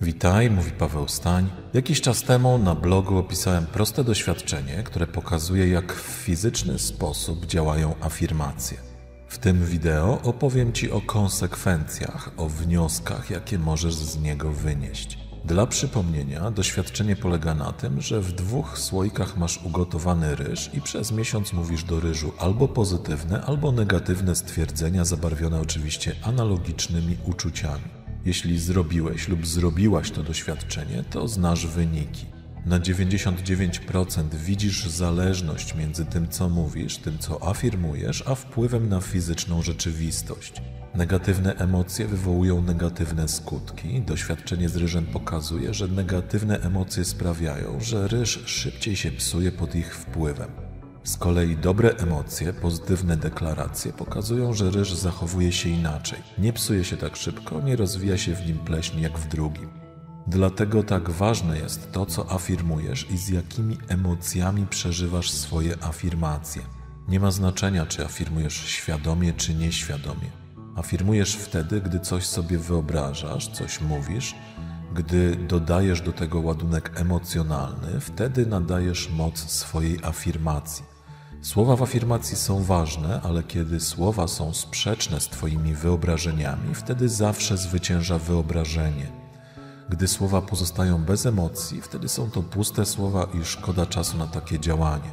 Witaj, mówi Paweł Stań. Jakiś czas temu na blogu opisałem proste doświadczenie, które pokazuje, jak w fizyczny sposób działają afirmacje. W tym wideo opowiem Ci o konsekwencjach, o wnioskach, jakie możesz z niego wynieść. Dla przypomnienia, doświadczenie polega na tym, że w dwóch słoikach masz ugotowany ryż i przez miesiąc mówisz do ryżu albo pozytywne, albo negatywne stwierdzenia, zabarwione oczywiście analogicznymi uczuciami. Jeśli zrobiłeś lub zrobiłaś to doświadczenie, to znasz wyniki. Na 99% widzisz zależność między tym, co mówisz, tym, co afirmujesz, a wpływem na fizyczną rzeczywistość. Negatywne emocje wywołują negatywne skutki. Doświadczenie z ryżem pokazuje, że negatywne emocje sprawiają, że ryż szybciej się psuje pod ich wpływem. Z kolei dobre emocje, pozytywne deklaracje pokazują, że ryż zachowuje się inaczej. Nie psuje się tak szybko, nie rozwija się w nim pleśń jak w drugim. Dlatego tak ważne jest to, co afirmujesz i z jakimi emocjami przeżywasz swoje afirmacje. Nie ma znaczenia, czy afirmujesz świadomie, czy nieświadomie. Afirmujesz wtedy, gdy coś sobie wyobrażasz, coś mówisz, gdy dodajesz do tego ładunek emocjonalny, wtedy nadajesz moc swojej afirmacji. Słowa w afirmacji są ważne, ale kiedy słowa są sprzeczne z Twoimi wyobrażeniami, wtedy zawsze zwycięża wyobrażenie. Gdy słowa pozostają bez emocji, wtedy są to puste słowa i szkoda czasu na takie działanie.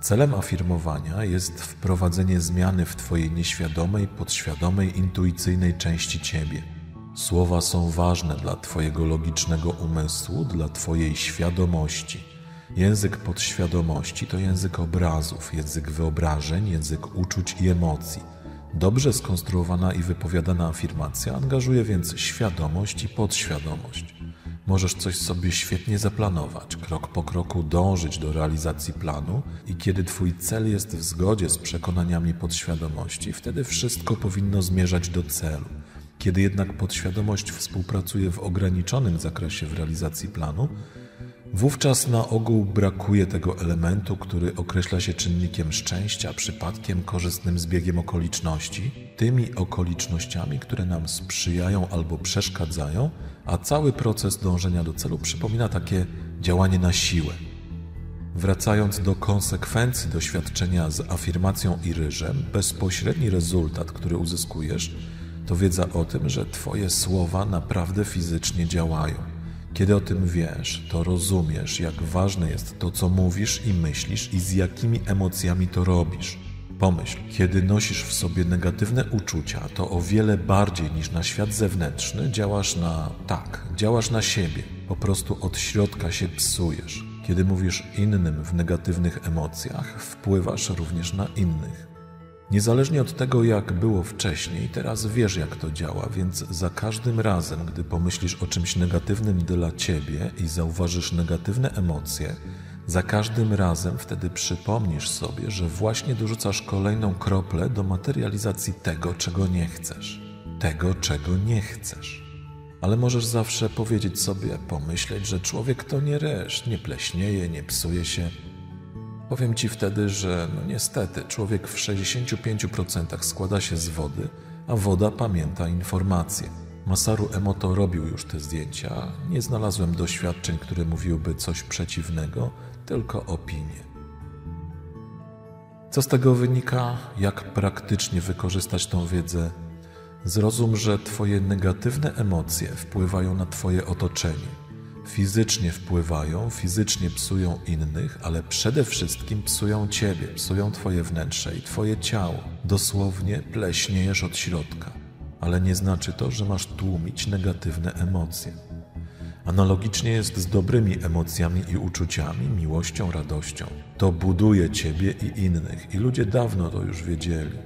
Celem afirmowania jest wprowadzenie zmiany w Twojej nieświadomej, podświadomej, intuicyjnej części Ciebie. Słowa są ważne dla Twojego logicznego umysłu, dla Twojej świadomości. Język podświadomości to język obrazów, język wyobrażeń, język uczuć i emocji. Dobrze skonstruowana i wypowiadana afirmacja angażuje więc świadomość i podświadomość. Możesz coś sobie świetnie zaplanować, krok po kroku dążyć do realizacji planu, i kiedy Twój cel jest w zgodzie z przekonaniami podświadomości, wtedy wszystko powinno zmierzać do celu. Kiedy jednak podświadomość współpracuje w ograniczonym zakresie w realizacji planu, wówczas na ogół brakuje tego elementu, który określa się czynnikiem szczęścia, przypadkiem, korzystnym zbiegiem okoliczności, tymi okolicznościami, które nam sprzyjają albo przeszkadzają, a cały proces dążenia do celu przypomina takie działanie na siłę. Wracając do konsekwencji doświadczenia z afirmacją i ryżem, bezpośredni rezultat, który uzyskujesz, to wiedza o tym, że Twoje słowa naprawdę fizycznie działają. Kiedy o tym wiesz, to rozumiesz, jak ważne jest to, co mówisz i myślisz i z jakimi emocjami to robisz. Pomyśl, kiedy nosisz w sobie negatywne uczucia, to o wiele bardziej niż na świat zewnętrzny działasz na tak, działasz na siebie. Po prostu od środka się psujesz. Kiedy mówisz innym w negatywnych emocjach, wpływasz również na innych. Niezależnie od tego, jak było wcześniej, teraz wiesz, jak to działa, więc za każdym razem, gdy pomyślisz o czymś negatywnym dla ciebie i zauważysz negatywne emocje, za każdym razem wtedy przypomnisz sobie, że właśnie dorzucasz kolejną kroplę do materializacji tego, czego nie chcesz. Tego, czego nie chcesz. Ale możesz zawsze powiedzieć sobie, pomyśleć, że człowiek to nie resz, nie pleśnieje, nie psuje się. Powiem ci wtedy, że no niestety człowiek w 65% składa się z wody, a woda pamięta informacje. Masaru Emoto robił już te zdjęcia. Nie znalazłem doświadczeń, które mówiłyby coś przeciwnego, tylko opinie. Co z tego wynika? Jak praktycznie wykorzystać tą wiedzę? Zrozum, że Twoje negatywne emocje wpływają na Twoje otoczenie. Fizycznie wpływają, fizycznie psują innych, ale przede wszystkim psują Ciebie, psują Twoje wnętrze i Twoje ciało. Dosłownie pleśniejesz od środka, ale nie znaczy to, że masz tłumić negatywne emocje. Analogicznie jest z dobrymi emocjami i uczuciami, miłością, radością. To buduje ciebie i innych, i ludzie dawno to już wiedzieli.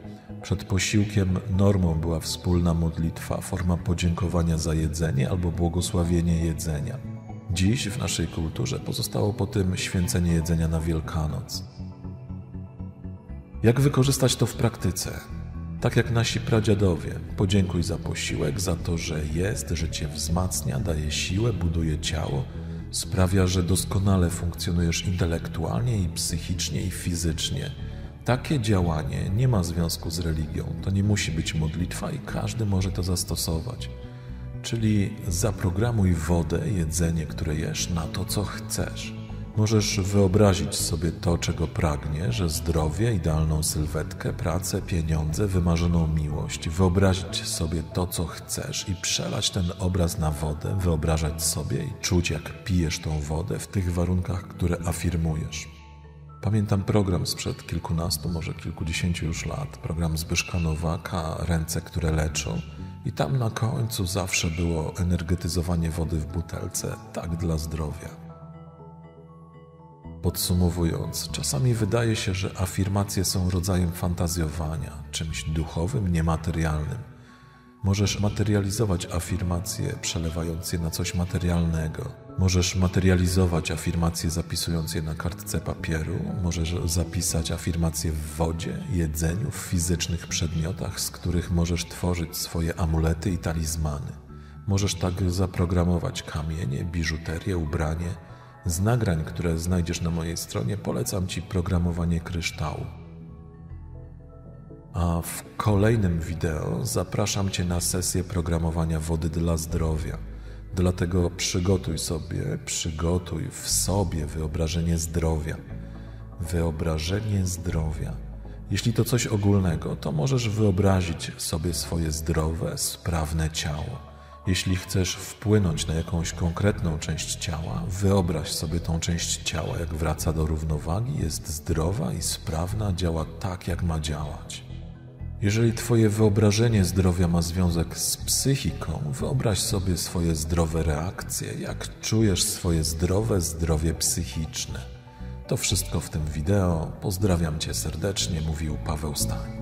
Przed posiłkiem normą była wspólna modlitwa, forma podziękowania za jedzenie albo błogosławienie jedzenia. Dziś w naszej kulturze pozostało po tym święcenie jedzenia na Wielkanoc. Jak wykorzystać to w praktyce? Tak jak nasi pradziadowie, podziękuj za posiłek, za to, że jest, że cię wzmacnia, daje siłę, buduje ciało, sprawia, że doskonale funkcjonujesz intelektualnie i psychicznie i fizycznie. Takie działanie nie ma związku z religią, to nie musi być modlitwa i każdy może to zastosować. Czyli zaprogramuj wodę, jedzenie, które jesz, na to, co chcesz. Możesz wyobrazić sobie to, czego pragniesz, zdrowie, idealną sylwetkę, pracę, pieniądze, wymarzoną miłość, wyobrazić sobie to, co chcesz i przelać ten obraz na wodę, wyobrażać sobie i czuć, jak pijesz tą wodę w tych warunkach, które afirmujesz. Pamiętam program sprzed kilkunastu, może kilkudziesięciu już lat, program Zbyszka Nowaka, Ręce, które leczą. I tam na końcu zawsze było energetyzowanie wody w butelce, tak dla zdrowia. Podsumowując, czasami wydaje się, że afirmacje są rodzajem fantazjowania, czymś duchowym, niematerialnym. Możesz materializować afirmacje, przelewając je na coś materialnego. Możesz materializować afirmacje, zapisując je na kartce papieru. Możesz zapisać afirmacje w wodzie, jedzeniu, w fizycznych przedmiotach, z których możesz tworzyć swoje amulety i talizmany. Możesz tak zaprogramować kamienie, biżuterię, ubranie z nagrań, które znajdziesz na mojej stronie, polecam Ci programowanie kryształu. A w kolejnym wideo zapraszam Cię na sesję programowania wody dla zdrowia. Dlatego przygotuj sobie, przygotuj w sobie wyobrażenie zdrowia. Wyobrażenie zdrowia. Jeśli to coś ogólnego, to możesz wyobrazić sobie swoje zdrowe, sprawne ciało. Jeśli chcesz wpłynąć na jakąś konkretną część ciała, wyobraź sobie tą część ciała, jak wraca do równowagi, jest zdrowa i sprawna, działa tak, jak ma działać. Jeżeli Twoje wyobrażenie zdrowia ma związek z psychiką, wyobraź sobie swoje zdrowe reakcje, jak czujesz swoje zdrowe zdrowie psychiczne. To wszystko w tym wideo. Pozdrawiam Cię serdecznie, mówił Paweł Stań.